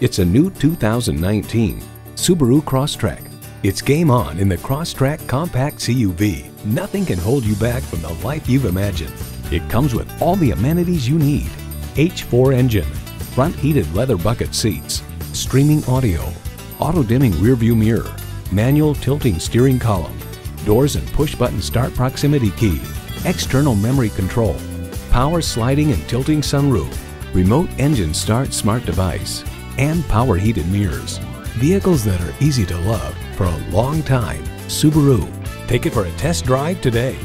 It's a new 2019 Subaru Crosstrek. It's game on in the Crosstrek Compact CUV. Nothing can hold you back from the life you've imagined. It comes with all the amenities you need. H4 engine, front heated leather bucket seats, streaming audio, auto dimming rearview mirror, manual tilting steering column, doors and push button start proximity key, external memory control, power sliding and tilting sunroof, remote engine start smart device, and power heated mirrors. Vehicles that are easy to love for a long time. Subaru. Take it for a test drive today.